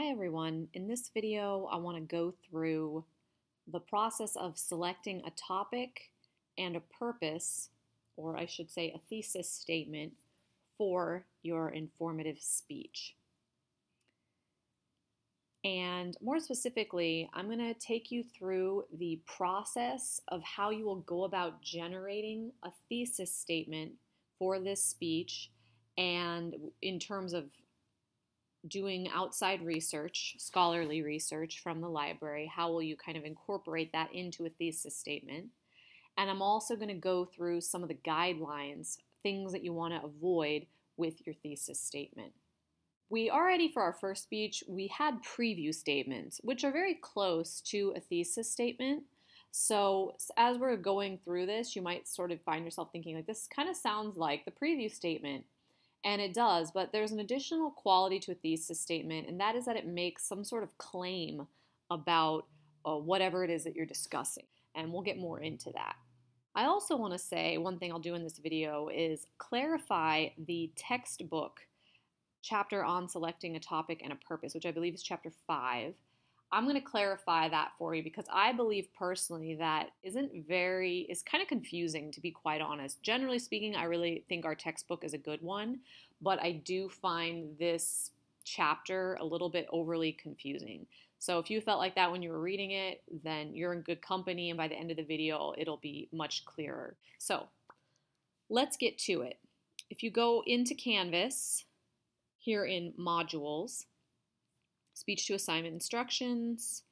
Hi everyone. In this video, I want to go through the process of selecting a topic and a purpose, or I should say a thesis statement, for your informative speech. And more specifically, I'm going to take you through the process of how you will go about generating a thesis statement for this speech and in terms of doing outside research, scholarly research from the library, how will you kind of incorporate that into a thesis statement? And I'm also going to go through some of the guidelines, things that you want to avoid with your thesis statement. We already, for our first speech, we had preview statements, which are very close to a thesis statement. So as we're going through this, you might sort of find yourself thinking like, this kind of sounds like the preview statement. And it does, but there's an additional quality to a thesis statement, and that is that it makes some sort of claim about uh, whatever it is that you're discussing. And we'll get more into that. I also want to say one thing I'll do in this video is clarify the textbook chapter on selecting a topic and a purpose, which I believe is chapter 5. I'm going to clarify that for you because I believe personally that isn't very, is kind of confusing to be quite honest. Generally speaking, I really think our textbook is a good one, but I do find this chapter a little bit overly confusing. So if you felt like that when you were reading it, then you're in good company, and by the end of the video, it'll be much clearer. So let's get to it. If you go into Canvas, here in Modules, speech to assignment instructions.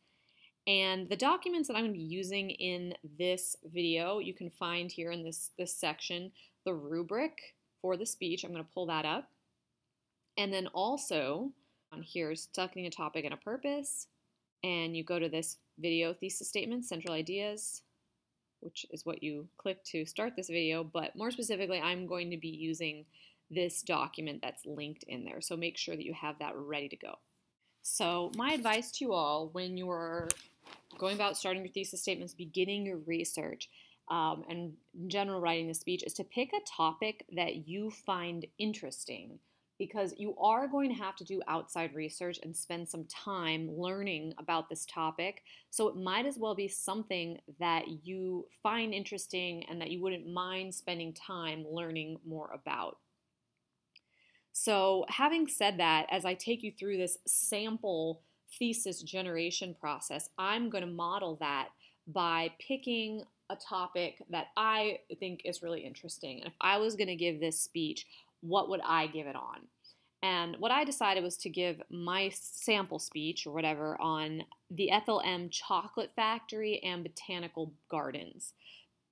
And the documents that I'm going to be using in this video, you can find here in this, this section, the rubric for the speech. I'm going to pull that up. And then also on here, selecting a topic and a purpose. And you go to this video thesis statement, central ideas, which is what you click to start this video. But more specifically, I'm going to be using this document that's linked in there. So make sure that you have that ready to go. So, my advice to you all when you're going about starting your thesis statements, beginning your research, um, and in general writing the speech is to pick a topic that you find interesting because you are going to have to do outside research and spend some time learning about this topic. So it might as well be something that you find interesting and that you wouldn't mind spending time learning more about. So, having said that, as I take you through this sample thesis generation process, I'm going to model that by picking a topic that I think is really interesting. And if I was going to give this speech, what would I give it on? And what I decided was to give my sample speech or whatever on the Ethel M Chocolate Factory and Botanical Gardens.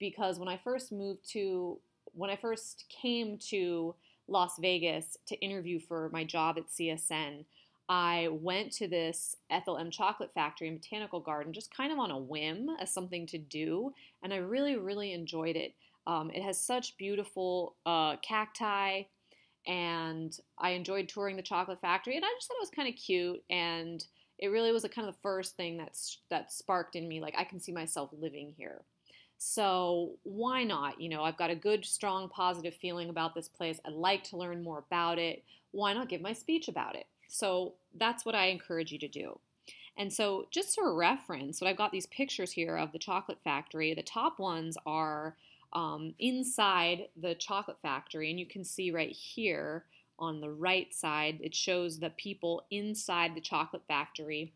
Because when I first moved to, when I first came to Las Vegas to interview for my job at CSN, I went to this Ethel M Chocolate Factory and Botanical Garden just kind of on a whim as something to do, and I really, really enjoyed it. Um, it has such beautiful uh, cacti, and I enjoyed touring the chocolate factory, and I just thought it was kind of cute, and it really was a kind of the first thing that's that sparked in me like I can see myself living here. So why not? You know, I've got a good, strong, positive feeling about this place. I'd like to learn more about it. Why not give my speech about it? So that's what I encourage you to do. And so, just for reference, what I've got these pictures here of the chocolate factory. The top ones are um, inside the chocolate factory, and you can see right here on the right side, it shows the people inside the chocolate factory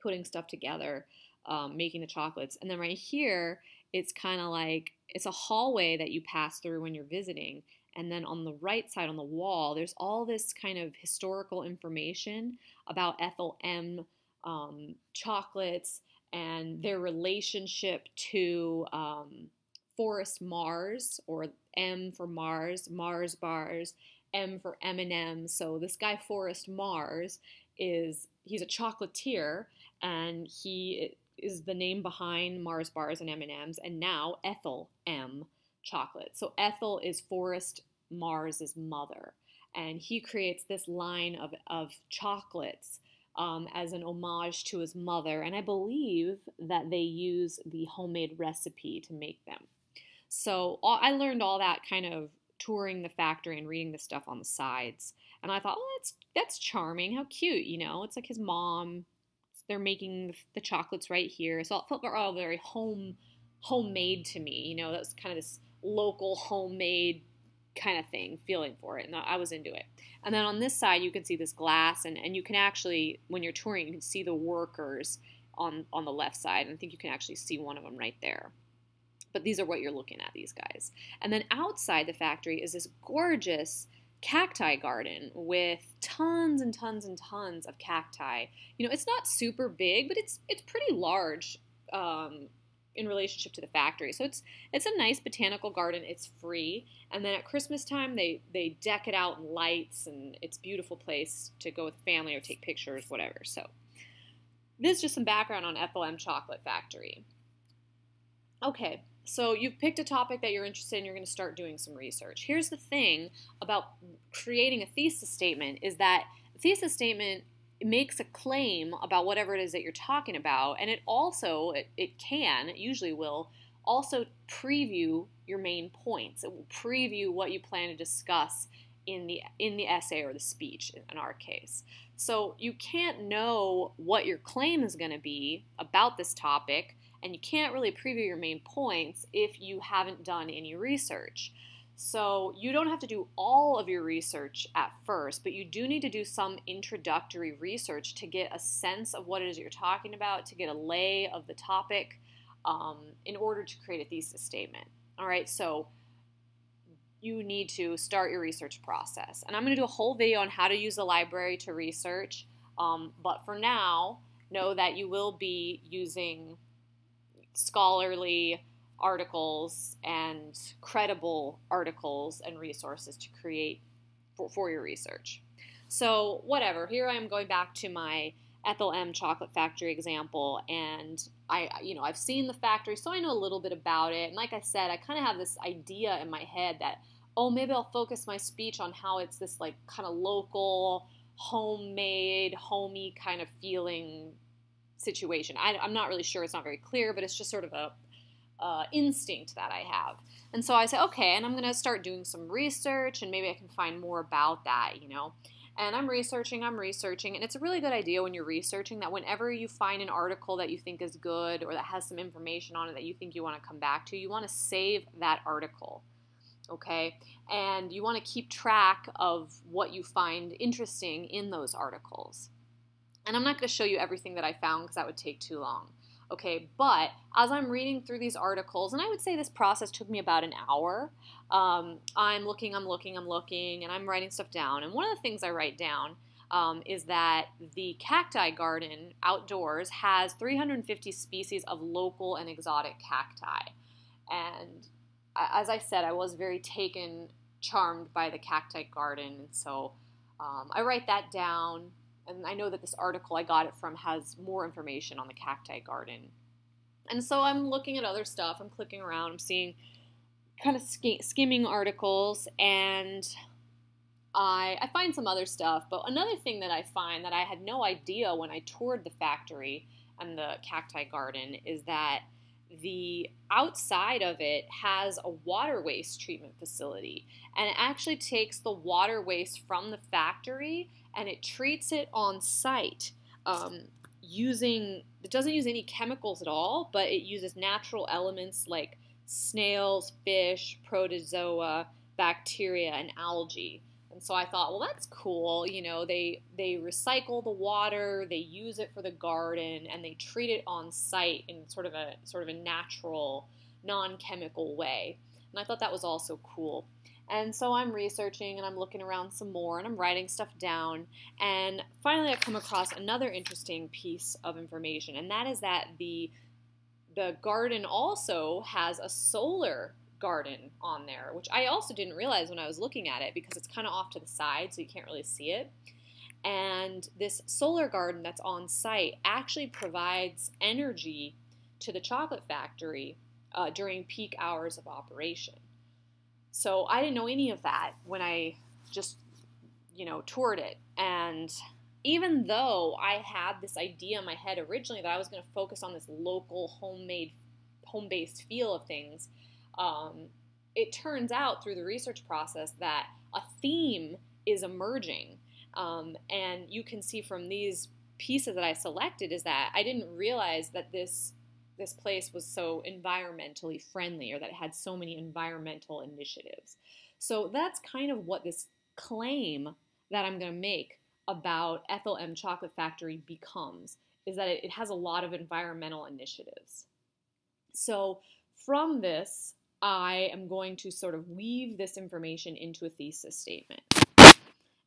putting stuff together, um, making the chocolates. And then right here, it's kind of like it's a hallway that you pass through when you're visiting. And then on the right side on the wall, there's all this kind of historical information about Ethel M. Um, chocolates and their relationship to um, Forrest Mars, or M for Mars, Mars bars, M for M&M. So this guy Forrest Mars is he's a chocolatier, and he is the name behind Mars bars and M&Ms, and now Ethel M chocolate. So Ethel is Forrest Mars's mother, and he creates this line of, of chocolates um, as an homage to his mother, and I believe that they use the homemade recipe to make them. So all, I learned all that kind of touring the factory and reading the stuff on the sides. And I thought, oh, that's that's charming. How cute, you know? It's like his mom. They're making the chocolates right here, so it felt all oh, very home homemade to me. You know, that was kind of this local homemade kind of thing, feeling for it, and I was into it. And then on this side, you can see this glass, and, and you can actually, when you're touring, you can see the workers on on the left side, and I think you can actually see one of them right there. But these are what you're looking at, these guys. And then outside the factory is this gorgeous cacti garden with tons and tons and tons of cacti. You know, it's not super big, but it's it's pretty large um, in relationship to the factory. So it's it's a nice botanical garden. It's free, and then at Christmas time they they deck it out in lights, and it's beautiful place to go with family or take pictures, whatever. So this is just some background on Ethel M Chocolate Factory. Okay, so you've picked a topic that you're interested in, you're going to start doing some research. Here's the thing about creating a thesis statement is that a thesis statement makes a claim about whatever it is that you're talking about, and it also, it, it can, it usually will, also preview your main points. It will preview what you plan to discuss in the in the essay or the speech in our case. So you can't know what your claim is going to be about this topic and you can't really preview your main points if you haven't done any research. So you don't have to do all of your research at first, but you do need to do some introductory research to get a sense of what it is you're talking about, to get a lay of the topic um, in order to create a thesis statement. All right, so you need to start your research process. And I'm going to do a whole video on how to use the library to research, um, but for now, know that you will be using scholarly articles and credible articles and resources to create for, for your research. So, whatever, here I am going back to my Ethel M chocolate factory example and I you know I've seen the factory so I know a little bit about it and like I said I kind of have this idea in my head that oh maybe I'll focus my speech on how it's this like kind of local homemade homey kind of feeling situation. I, am not really sure. It's not very clear, but it's just sort of a uh, instinct that I have. And so I say, okay, and I'm going to start doing some research, and maybe I can find more about that, you know. And I'm researching, I'm researching, and it's a really good idea when you're researching that whenever you find an article that you think is good or that has some information on it that you think you want to come back to, you want to save that article okay? And you want to keep track of what you find interesting in those articles. And I'm not going to show you everything that I found because that would take too long. Okay, but as I'm reading through these articles, and I would say this process took me about an hour, um, I'm looking, I'm looking, I'm looking, and I'm writing stuff down. And one of the things I write down um, is that the cacti garden outdoors has 350 species of local and exotic cacti. And as I said, I was very taken, charmed by the cacti garden. And so um, I write that down and I know that this article I got it from has more information on the cacti garden. And so I'm looking at other stuff, I'm clicking around, I'm seeing kind of sk- skimming articles, and I, I find some other stuff. But another thing that I find that I had no idea when I toured the factory and the cacti garden is that the outside of it has a water waste treatment facility and it actually takes the water waste from the factory and it treats it on site um, using it doesn't use any chemicals at all but it uses natural elements like snails fish protozoa bacteria and algae and so I thought, well, that's cool. You know, they they recycle the water, they use it for the garden, and they treat it on site in sort of a sort of a natural, non-chemical way. And I thought that was also cool. And so I'm researching and I'm looking around some more and I'm writing stuff down. And finally, I come across another interesting piece of information, and that is that the the garden also has a solar garden on there, which I also didn't realize when I was looking at it because it's kind of off to the side, so you can't really see it. And this solar garden that's on site actually provides energy to the chocolate factory uh, during peak hours of operation. So I didn't know any of that when I just, you know, toured it. And even though I had this idea in my head originally that I was going to focus on this local homemade, home based feel of things, um, it turns out through the research process that a theme is emerging. Um, and you can see from these pieces that I selected is that I didn't realize that this this place was so environmentally friendly or that it had so many environmental initiatives. So that's kind of what this claim that I'm going to make about Ethel M Chocolate Factory becomes is that it, has a lot of environmental initiatives. So from this, I am going to sort of weave this information into a thesis statement.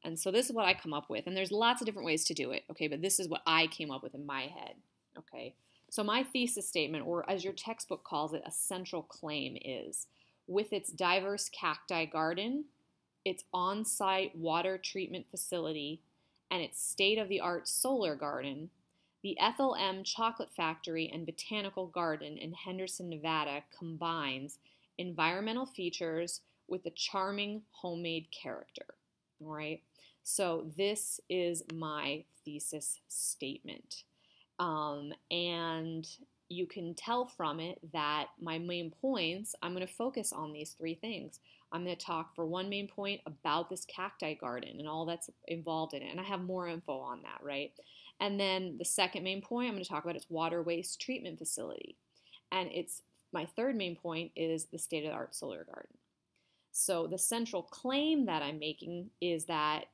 And so this is what I come up with. And there's lots of different ways to do it, okay? But this is what I came up with in my head, okay? So my thesis statement, or as your textbook calls it, a central claim is, with its diverse cacti garden, its on-site water treatment facility, and its state-of-the-art solar garden, the Ethel M. Chocolate Factory and Botanical Garden in Henderson, Nevada combines environmental features with a charming homemade character. All right, so this is my thesis statement. Um, and you can tell from it that my main points, I'm going to focus on these three things. I'm going to talk for one main point about this cacti garden and all that's involved in it. And I have more info on that, right? And then the second main point, I'm going to talk about its water waste treatment facility. And it's my third main point is the state of the art solar garden. So the central claim that I'm making is that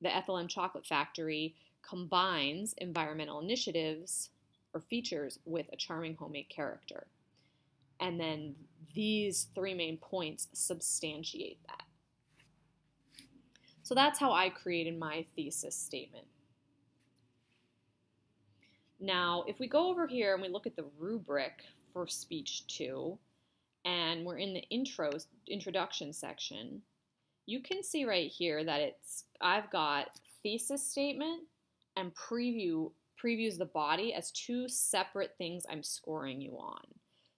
the Ethel M Chocolate Factory combines environmental initiatives or features with a charming homemade character. And then these three main points substantiate that. So that's how I created my thesis statement. Now, if we go over here and we look at the rubric for speech two, and we're in the intro introduction section, you can see right here that it's I've got thesis statement and preview previews the body as two separate things I'm scoring you on.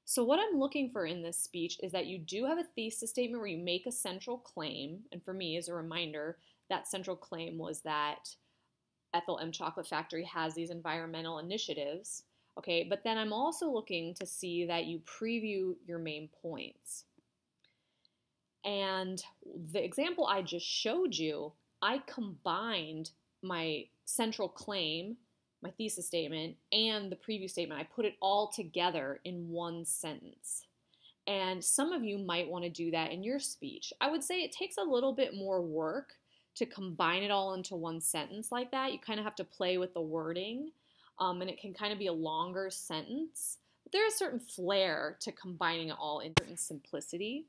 So what I'm looking for in this speech is that you do have a thesis statement where you make a central claim, and for me as a reminder, that central claim was that Ethel M Chocolate Factory has these environmental initiatives. Okay, but then I'm also looking to see that you preview your main points. And the example I just showed you, I combined my central claim, my thesis statement, and the preview statement. I put it all together in one sentence. And some of you might want to do that in your speech. I would say it takes a little bit more work to combine it all into one sentence like that. You kind of have to play with the wording, um, and it can kind of be a longer sentence. But there's a certain flair to combining it all in certain simplicity.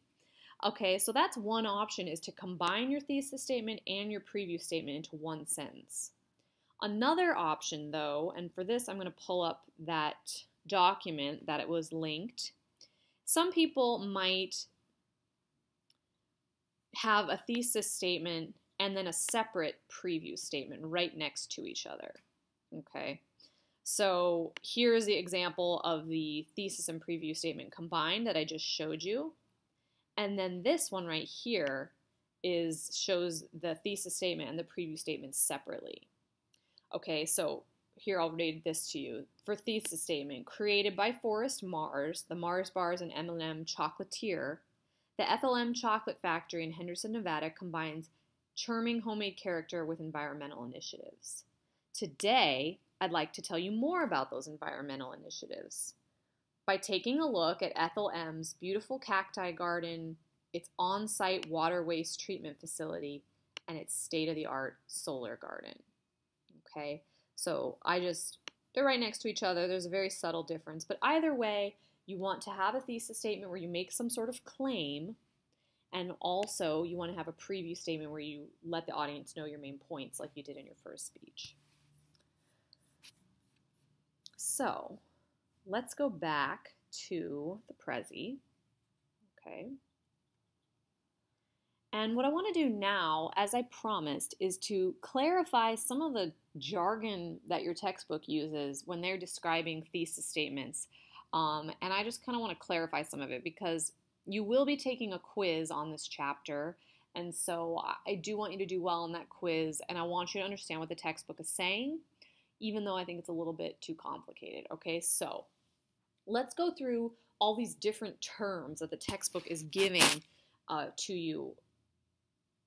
Okay, so that's one option is to combine your thesis statement and your preview statement into one sentence. Another option though, and for this I'm going to pull up that document that it was linked. Some people might have a thesis statement and then a separate preview statement right next to each other. Okay, so here's the example of the thesis and preview statement combined that I just showed you. And then this one right here is shows the thesis statement and the preview statement separately. Okay, so here I'll read this to you. For thesis statement, created by Forrest Mars, the Mars Bars and M&M Chocolatier, the Ethel M Chocolate Factory in Henderson, Nevada combines charming homemade character with environmental initiatives. Today, I'd like to tell you more about those environmental initiatives by taking a look at Ethel M's beautiful cacti garden, its on site water waste treatment facility, and its state of the art solar garden. Okay, so I just, they're right next to each other. There's a very subtle difference, but either way, you want to have a thesis statement where you make some sort of claim and also, you want to have a preview statement where you let the audience know your main points like you did in your first speech. So, let's go back to the Prezi. Okay. And what I want to do now, as I promised, is to clarify some of the jargon that your textbook uses when they're describing thesis statements. Um, and I just kind of want to clarify some of it because you will be taking a quiz on this chapter. And so I do want you to do well in that quiz, and I want you to understand what the textbook is saying, even though I think it's a little bit too complicated. Okay, so let's go through all these different terms that the textbook is giving uh, to you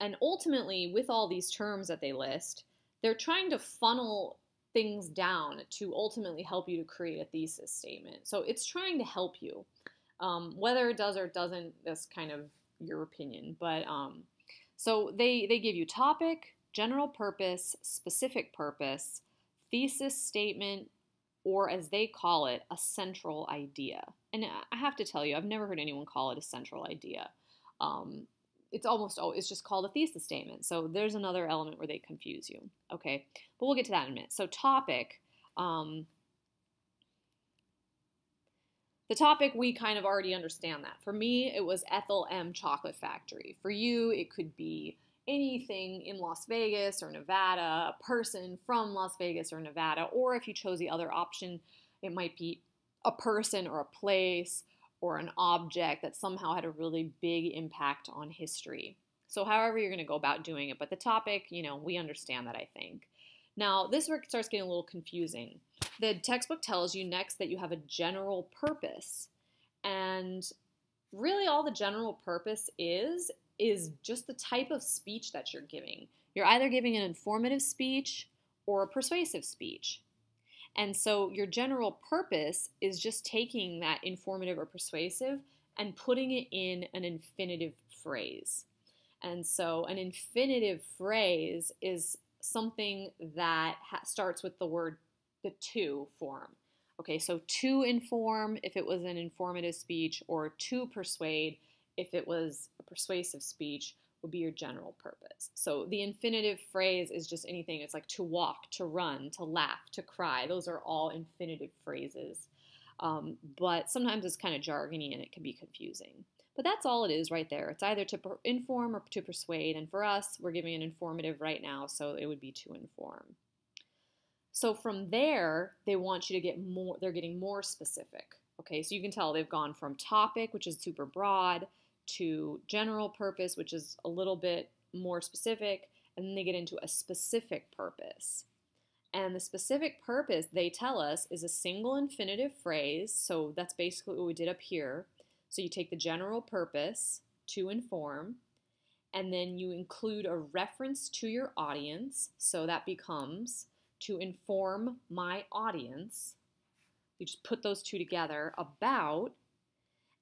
And ultimately, with all these terms that they list, they're trying to funnel things down to ultimately help you to create a thesis statement. So it's trying to help you. Um, whether it does or doesn't, that's kind of your opinion. But um, so they, they give you topic, general purpose, specific purpose, thesis statement, or as they call it, a central idea. And I have to tell you, I've never heard anyone call it a central idea. Um, it's almost oh, it's just called a thesis statement. So there's another element where they confuse you. Okay, but we'll get to that in a minute. So topic. Um, the topic we kind of already understand that. For me, it was Ethel M. Chocolate Factory. For you, it could be anything in Las Vegas or Nevada, a person from Las Vegas or Nevada, or if you chose the other option, it might be a person or a place or an object that somehow had a really big impact on history. So, however, you're going to go about doing it, but the topic, you know, we understand that, I think. Now, this work starts getting a little confusing. The textbook tells you next that you have a general purpose. And really, all the general purpose is, is just the type of speech that you're giving. You're either giving an informative speech or a persuasive speech. And so your general purpose is just taking that informative or persuasive and putting it in an infinitive phrase. And so an infinitive phrase is something that ha- starts with the word the to form. Okay, so to inform if it was an informative speech, or to persuade if it was a persuasive speech, would be your general purpose. So the infinitive phrase is just anything. It's like to walk, to run, to laugh, to cry. Those are all infinitive phrases. Um, but sometimes it's kind of jargony and it can be confusing. But that's all it is right there. It's either to inform or to persuade. And for us, we're giving an informative right now, so it would be to inform. So from there, they want you to get more, they're getting more specific. Okay, so you can tell they've gone from topic, which is super broad, to general purpose, which is a little bit more specific, and then they get into a specific purpose. And the specific purpose, they tell us, is a single infinitive phrase. So that's basically what we did up here. So you take the general purpose to inform, and then you include a reference to your audience. So that becomes to inform my audience. You just put those two together about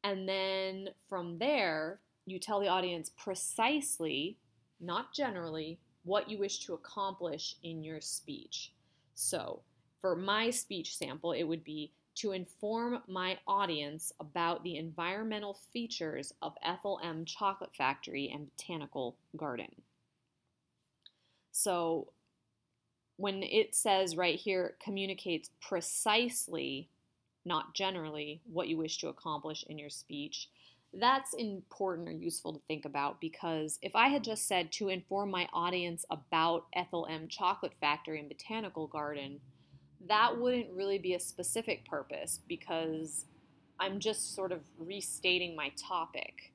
and then from there, you tell the audience precisely, not generally, what you wish to accomplish in your speech. So, for my speech sample, it would be to inform my audience about the environmental features of Ethel M. Chocolate Factory and Botanical Garden. So, when it says right here, communicates precisely not generally, what you wish to accomplish in your speech. That's important or useful to think about because if I had just said to inform my audience about Ethel M. Chocolate Factory and Botanical Garden, that wouldn't really be a specific purpose because I'm just sort of restating my topic.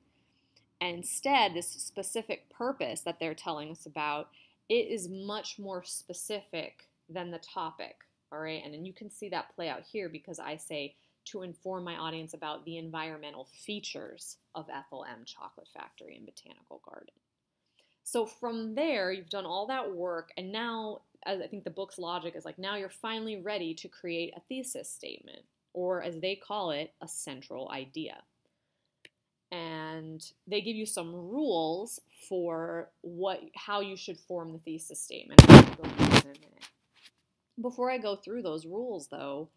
And instead, this specific purpose that they're telling us about, it is much more specific than the topic all right? And then you can see that play out here because I say to inform my audience about the environmental features of Ethel M. Chocolate Factory and Botanical Garden. So from there, you've done all that work, and now I think the book's logic is like now you're finally ready to create a thesis statement, or as they call it, a central idea. And they give you some rules for what how you should form the thesis statement. Before I go through those rules, though,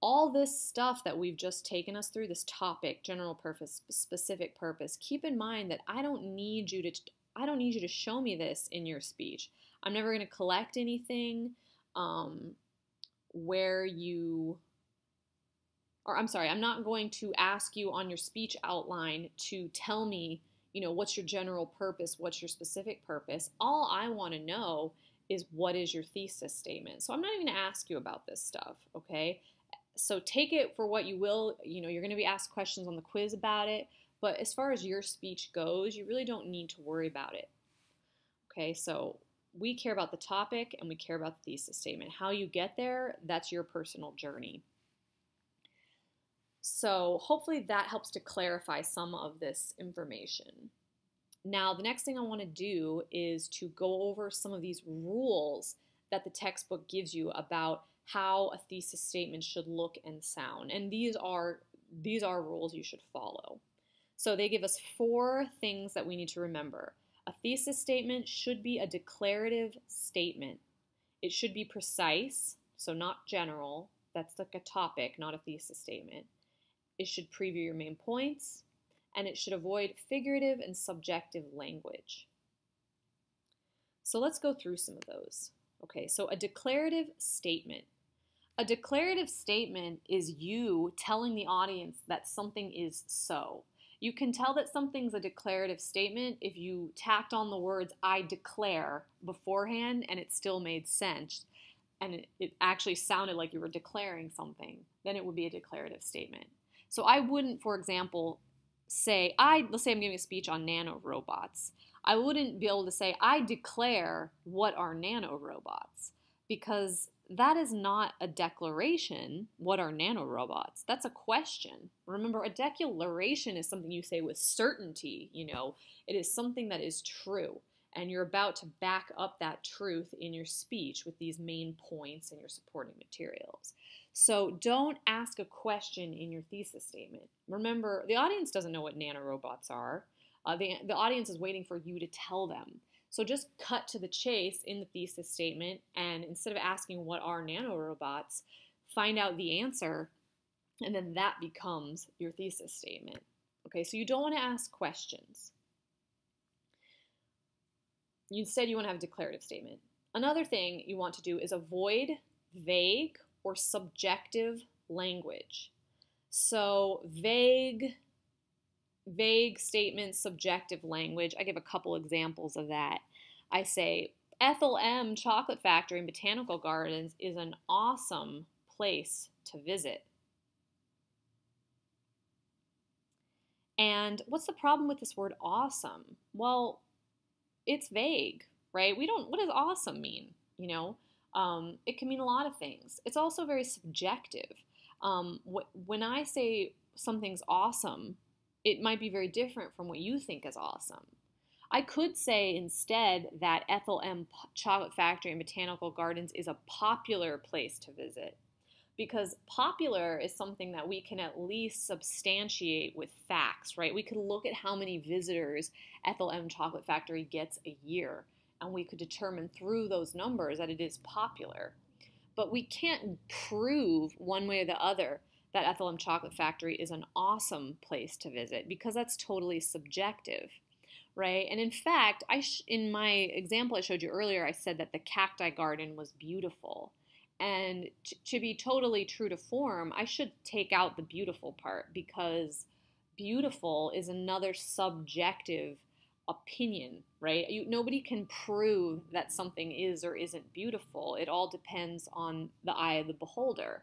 all this stuff that we've just taken us through, this topic, general purpose, specific purpose, keep in mind that I don't need you to I don't need you to show me this in your speech. I'm never going to collect anything um, where you, or I'm sorry, I'm not going to ask you on your speech outline to tell me, you know, what's your general purpose, what's your specific purpose. All I want to know is what is your thesis statement. So I'm not even going to ask you about this stuff, okay? So take it for what you will. You know, you're going to be asked questions on the quiz about it, but as far as your speech goes, you really don't need to worry about it. Okay, so we care about the topic and we care about the thesis statement. How you get there, that's your personal journey. So hopefully that helps to clarify some of this information. Now, the next thing I want to do is to go over some of these rules that the textbook gives you about how a thesis statement should look and sound. And these are these are rules you should follow. So they give us four things that we need to remember. A thesis statement should be a declarative statement. It should be precise, so not general. That's like a topic, not a thesis statement. It should preview your main points, and it should avoid figurative and subjective language. So let's go through some of those. Okay, so a declarative statement. A declarative statement is you telling the audience that something is so. You can tell that something's a declarative statement if you tacked on the words I declare beforehand and it still made sense and it, actually sounded like you were declaring something, then it would be a declarative statement. So I wouldn't, for example, say, I let's say I'm giving a speech on nanorobots. I wouldn't be able to say, I declare what are nanorobots, because that is not a declaration. What are nanorobots? That's a question. Remember, a declaration is something you say with certainty, you know, it is something that is true. And you're about to back up that truth in your speech with these main points and your supporting materials. So don't ask a question in your thesis statement. Remember, the audience doesn't know what nanorobots are. Uh, the, the audience is waiting for you to tell them. So just cut to the chase in the thesis statement, and instead of asking what are nanorobots, find out the answer, and then that becomes your thesis statement. Okay, so you don't want to ask questions. Instead, you want to have a declarative statement. Another thing you want to do is avoid vague or subjective language. So, vague vague statements, subjective language. I give a couple examples of that. I say, Ethel M. Chocolate Factory and Botanical Gardens is an awesome place to visit. And what's the problem with this word awesome? Well, it's vague, right? We don't, what does awesome mean? You know, um, it can mean a lot of things. It's also very subjective. Um, wh- when I say something's awesome, it might be very different from what you think is awesome. I could say instead that Ethel M. Chocolate Factory and Botanical Gardens is a popular place to visit because popular is something that we can at least substantiate with facts, right? We could look at how many visitors Ethel M. Chocolate Factory gets a year, and we could determine through those numbers that it is popular. But we can't prove one way or the other that Ethel M Chocolate Factory is an awesome place to visit because that's totally subjective, right? And in fact, I in my example I showed you earlier, I said that the cacti garden was beautiful. And to be totally true to form, I should take out the beautiful part because beautiful is another subjective opinion, right? You, nobody can prove that something is or isn't beautiful. It all depends on the eye of the beholder.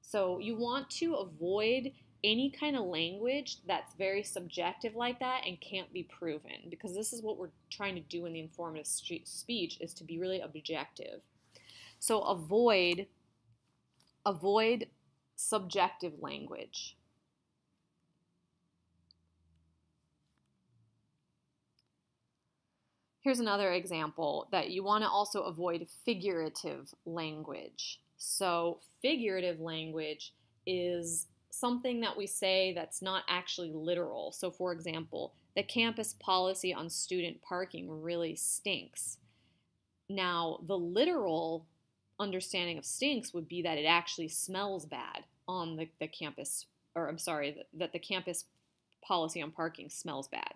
So you want to avoid any kind of language that's very subjective like that and can't be proven because this is what we're trying to do in the informative speech is to be really objective. So avoid avoid subjective language. Here's another example that you want to also avoid figurative language. So, figurative language is something that we say that's not actually literal. So, for example, the campus policy on student parking really stinks. Now, the literal understanding of stinks would be that it actually smells bad on the, the campus, or I'm sorry, that the campus policy on parking smells bad,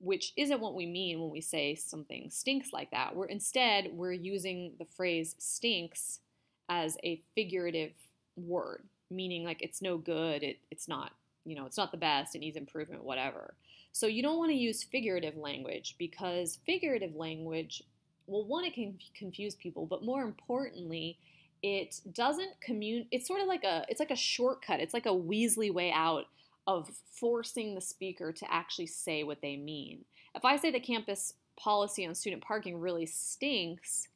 which isn't what we mean when we say something stinks like that. We're instead, we're using the phrase stinks as a figurative word, meaning like it's no good, it, it's not, you know, it's not the best, it needs improvement, whatever. So you don't want to use figurative language because figurative language, well, one, it can confuse people, but more importantly, it doesn't commune. It's sort of like a, it's like a shortcut. It's like a Weasley way out of forcing the speaker to actually say what they mean. If I say the campus policy on student parking really stinks,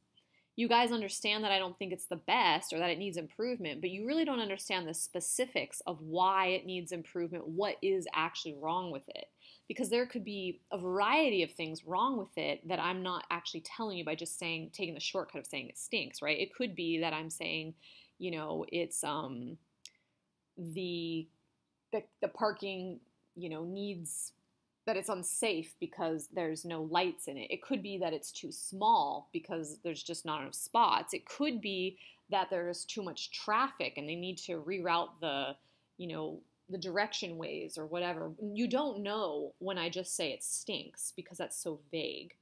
you guys understand that I don't think it's the best or that it needs improvement, but you really don't understand the specifics of why it needs improvement, what is actually wrong with it. because there could be a variety of things wrong with it that I'm not actually telling you by just saying taking the shortcut of saying it stinks, right? It could be that I'm saying, you know, it's um the the, the parking, you know, needs that it's unsafe because there's no lights in it. It could be that it's too small because there's just not enough spots. It could be that there's too much traffic and they need to reroute the, you know, the direction ways or whatever. You don't know when I just say it stinks because that's so vague.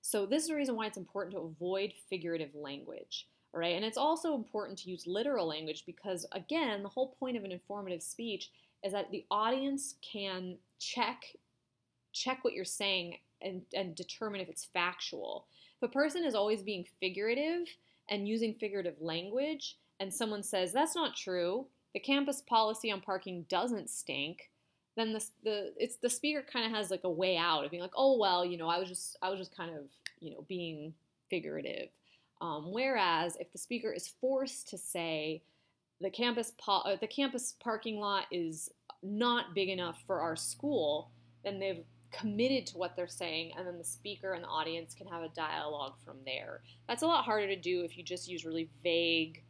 So this is the reason why it's important to avoid figurative language. All right, and it's also important to use literal language because again, the whole point of an informative speech is that the audience can check check what you're saying and, and determine if it's factual. If a person is always being figurative and using figurative language, and someone says that's not true, the campus policy on parking doesn't stink, then the the it's the speaker kind of has like a way out of being like, oh well, you know, I was just I was just kind of you know being figurative. Um, whereas if the speaker is forced to say the campus po- uh, the campus parking lot is not big enough for our school, then they've committed to what they're saying, and then the speaker and the audience can have a dialogue from there. That's a lot harder to do if you just use really vague,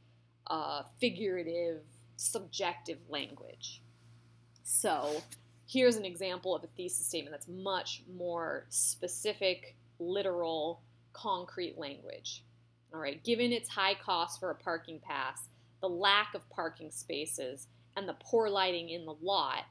uh, figurative, subjective language. So, here's an example of a thesis statement that's much more specific, literal, concrete language. All right, given its high cost for a parking pass, the lack of parking spaces, and the poor lighting in the lot,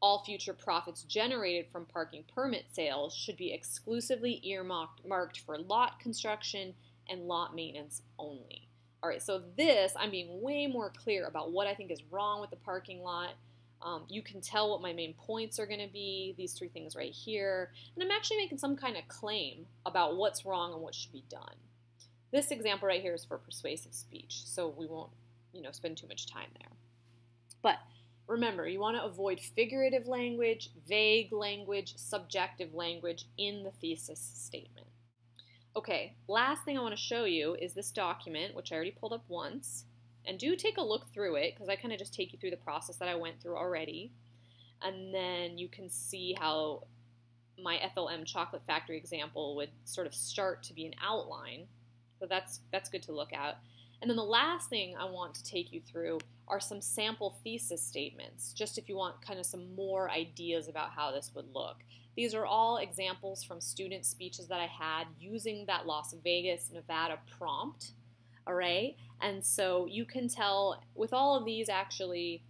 all future profits generated from parking permit sales should be exclusively earmarked for lot construction and lot maintenance only. All right, so this, I'm being way more clear about what I think is wrong with the parking lot. Um, you can tell what my main points are going to be, these three things right here. And I'm actually making some kind of claim about what's wrong and what should be done. This example right here is for persuasive speech, so we won't, you know, spend too much time there. But Remember, you want to avoid figurative language, vague language, subjective language in the thesis statement. Okay, last thing I want to show you is this document, which I already pulled up once. And do take a look through it, because I kind of just take you through the process that I went through already. And then you can see how my Ethel M chocolate factory example would sort of start to be an outline. So that's, that's good to look at. And then the last thing I want to take you through are some sample thesis statements, just if you want kind of some more ideas about how this would look. These are all examples from student speeches that I had using that Las Vegas, Nevada prompt array. And so you can tell with all of these actually,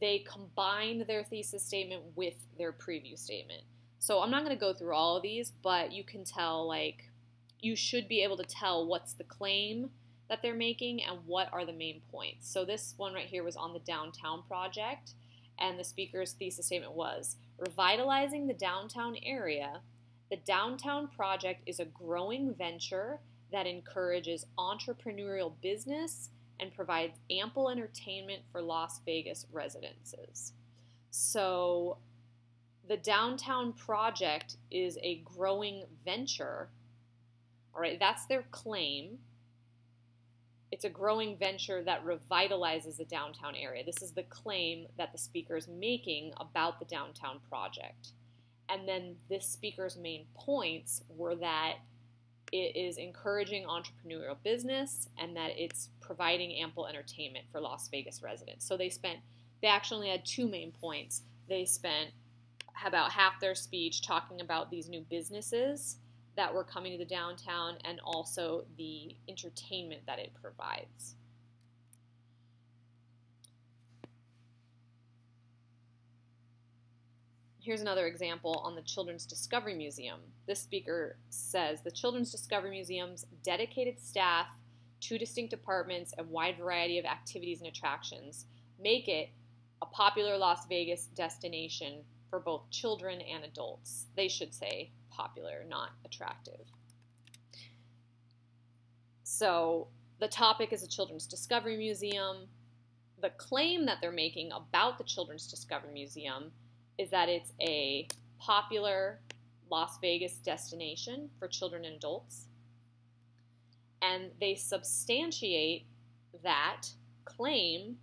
they combined their thesis statement with their preview statement. So I'm not going to go through all of these, but you can tell like you should be able to tell what's the claim, that they're making and what are the main points. So this one right here was on the downtown project and the speaker's thesis statement was revitalizing the downtown area. The downtown project is a growing venture that encourages entrepreneurial business and provides ample entertainment for Las Vegas residences. So the downtown project is a growing venture. All right, that's their claim. It's a growing venture that revitalizes the downtown area. This is the claim that the speaker is making about the downtown project. And then this speaker's main points were that it is encouraging entrepreneurial business and that it's providing ample entertainment for Las Vegas residents. So they spent, they actually had two main points. They spent about half their speech talking about these new businesses that were coming to the downtown and also the entertainment that it provides. Here's another example on the Children's Discovery Museum. This speaker says the Children's Discovery Museum's dedicated staff, two distinct departments, and wide variety of activities and attractions make it a popular Las Vegas destination for both children and adults. They should say popular, not attractive. So the topic is a Children's Discovery Museum. The claim that they're making about the Children's Discovery Museum is that it's a popular Las Vegas destination for children and adults. And they substantiate that claim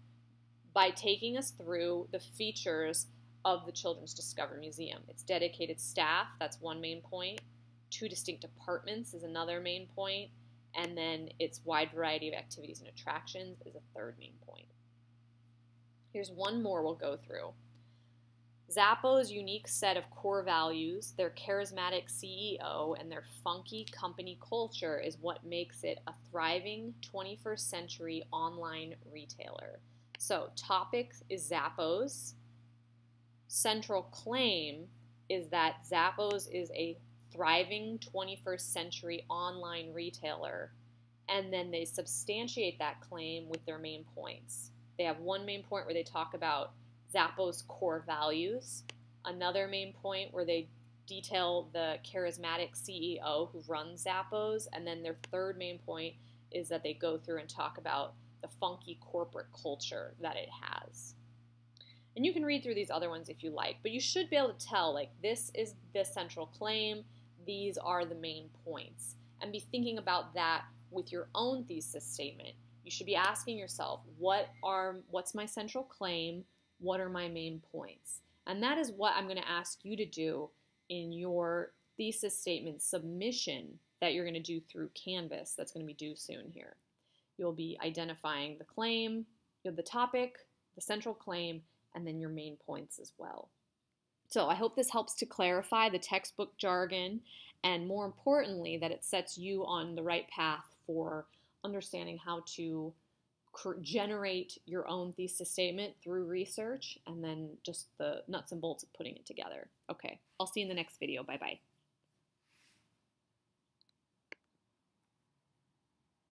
by taking us through the features of the Children's Discovery Museum. It's dedicated staff, that's one main point. Two distinct departments is another main point. And then its wide variety of activities and attractions is a third main point. Here's one more we'll go through. Zappos' unique set of core values, their charismatic CEO, and their funky company culture is what makes it a thriving 21st century online retailer. So, topic is Zappos. Central claim is that Zappos is a thriving 21st century online retailer. And then they substantiate that claim with their main points. They have one main point where they talk about Zappos' core values, another main point where they detail the charismatic CEO who runs Zappos, and then their third main point is that they go through and talk about the funky corporate culture that it has. And you can read through these other ones if you like, but you should be able to tell like this is the central claim, these are the main points, and be thinking about that with your own thesis statement. You should be asking yourself, what are what's my central claim? What are my main points? And that is what I'm going to ask you to do in your thesis statement submission that you're going to do through Canvas that's going to be due soon here. You'll be identifying the claim, you have the topic, the central claim, and then your main points as well. So I hope this helps to clarify the textbook jargon and more importantly that it sets you on the right path for understanding how to generate your own thesis statement through research and then just the nuts and bolts of putting it together. Okay, I'll see you in the next video. Bye bye.